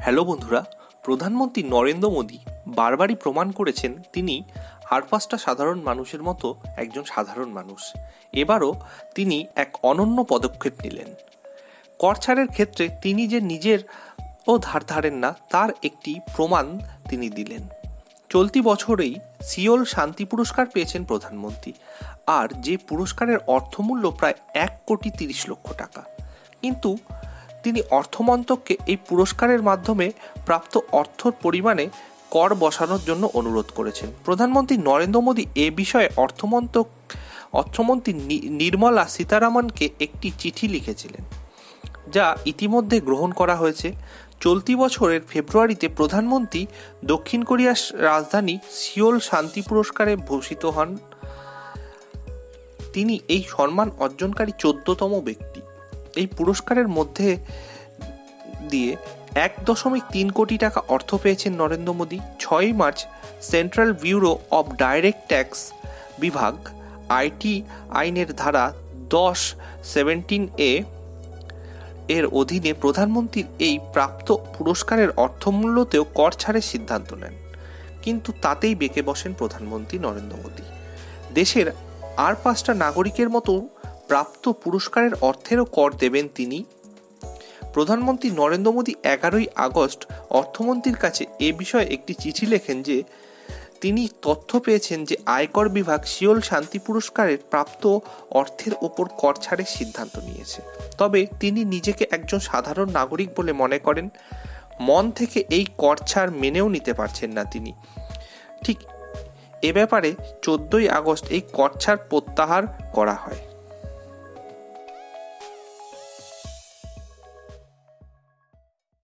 Hello বন্ধুরা, প্রধানমন্ত্রী নরেন্দ্র মোদী বারবারই প্রমাণ করেছেন তিনি আর পাঁচটা সাধারণ মানুষের মতো একজন সাধারণ মানুষ। এবারও তিনি এক অনন্য পদক্ষেপ নিলেন। কর ছাড়ের ক্ষেত্রে তিনি যে নিজের ও ধার ধারেন না, তার একটি প্রমাণ তিনি দিলেন। চলতি বছরেই সিওল শান্তি পুরস্কার পেয়েছেন প্রধানমন্ত্রী। আর যে পুরস্কারের অর্থমূল্য প্রায় এক কোটি তিরিশ লক্ষ টাকা। কিন্তু তিনি অর্থমন্ত্রককে এই পুরস্কারের মাধ্যমে প্রাপ্ত অর্থর পরিমাণে কর বসানোর জন্য অনুরোধ করেছেন। প্রধানমন্ত্রী নরেন্দ্র মোদী এ বিষয়ে অর্থমন্ত্রক, অর্থমন্ত্রী নির্মলা সীতারামনকে একটি চিঠি লিখেছিলেন, যা ইতিমধ্যে গ্রহণ করা হয়েছে। চলতি বছরের ফেব্রুয়ারিতে প্রধানমন্ত্রী দক্ষিণ কোরিয়ার রাজধানী সিওল শান্তি পুরস্কারে ভূষিত হন। তিনি এই সম্মান অর্জনকারী চোদ্দতম ব্যক্তি। এই পুরস্কারের মধ্যে দিয়ে এক দশমিক তিন কোটি টাকা অর্থ পেয়েছেন নরেন্দ্র মোদী। ছয়ই March central bureau of direct tax বিভাগ, আইটি আইনের ধারা দশ সেভেন্টিন এ এর অধীনে প্রধানমন্ত্রীর এই প্রাপ্ত পুরস্কারের অর্থমূল্যতেও কর ছাড়ের সিদ্ধান্ত নেন। কিন্তু তাতেই বেঁকে বসেন প্রধানমন্ত্রী নরেন্দ্র মোদী। দেশের আর পাঁচটা নাগরিকের মতো প্রাপ্ত পুরস্কারের অর্থেরও কর দেবেন তিনি। প্রধানমন্ত্রী নরেন্দ্র মোদী এগারোই আগস্ট অর্থমন্ত্রীর কাছে এ বিষয়ে একটি চিঠি লেখেন যে, তিনি তথ্য পেয়েছেন যে আয়কর বিভাগ সিওল শান্তি পুরস্কারের প্রাপ্ত অর্থের ওপর কর ছাড়ের সিদ্ধান্ত নিয়েছে। তবে তিনি নিজেকে একজন সাধারণ নাগরিক বলে মনে করেন। মন থেকে এই কর ছাড় মেনেও নিতে পারছেন না তিনি। ঠিক এ ব্যাপারে চোদ্দই আগস্ট এই কর ছাড় প্রত্যাহার করা হয়।